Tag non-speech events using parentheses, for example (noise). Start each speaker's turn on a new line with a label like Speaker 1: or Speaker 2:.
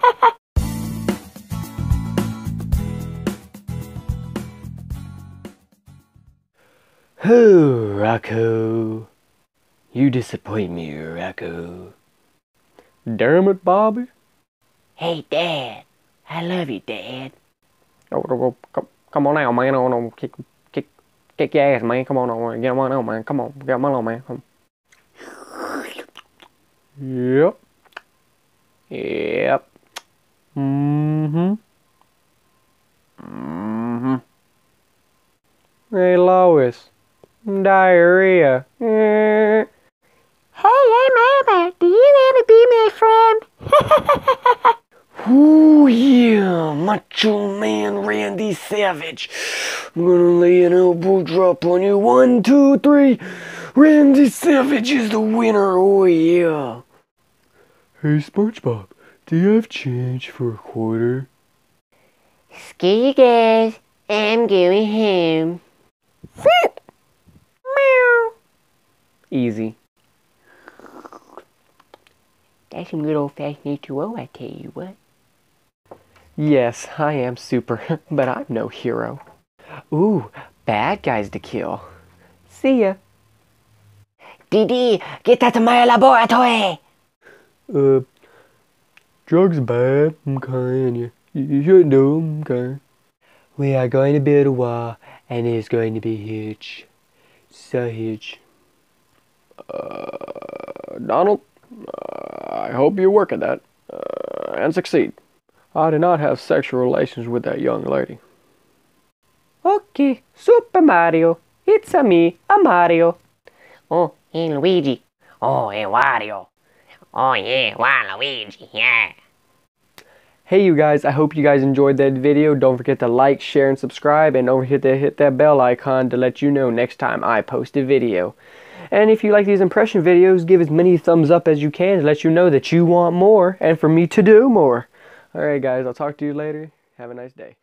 Speaker 1: (laughs) oh, Rocco. You disappoint me, Rocco. Damn it, Bobby.
Speaker 2: Hey, Dad. I love you, Dad.
Speaker 1: Oh, oh, oh come, come on out, man. Oh, on, on, kick, kick, kick your ass, man. Come on, on, get on out, man. Come on, get on out, man. Come. (laughs) Yep. Hey, Lois. Diarrhea. (laughs)
Speaker 2: Hey, Mama, do you want to be my friend? (laughs)
Speaker 1: Ooh, yeah, Macho Man Randy Savage. I'm gonna lay an elbow drop on you. One, two, three. Randy Savage is the winner. Oh, yeah. Hey, SpongeBob, do you have change for a quarter?
Speaker 2: Screw you guys. I'm going home. Meow.
Speaker 1: Easy.
Speaker 2: That's some good old fashioned H2O, I tell you what.
Speaker 1: Yes, I am super, (laughs) but I'm no hero. Ooh, bad guys to kill. See ya.
Speaker 2: Dee Dee, get out of my laboratory!
Speaker 1: Uh, drugs bad, okay, and you, you shouldn't do 'em, okay. We are going to build a wall, and it's going to be huge. So huge. Uh, Donald, uh, I hope you work at that, uh, and succeed. I did not have sexual relations with that young lady. Okay, Super Mario. It's a me, a Mario.
Speaker 2: Oh, hey, Luigi. Oh, hey, Wario. Oh, yeah, Waluigi, yeah.
Speaker 1: Hey you guys, I hope you guys enjoyed that video. Don't forget to like, share, and subscribe. And don't forget to hit that bell icon to let you know next time I post a video. And if you like these impression videos, give as many thumbs up as you can to let you know that you want more and for me to do more. Alright guys, I'll talk to you later. Have a nice day.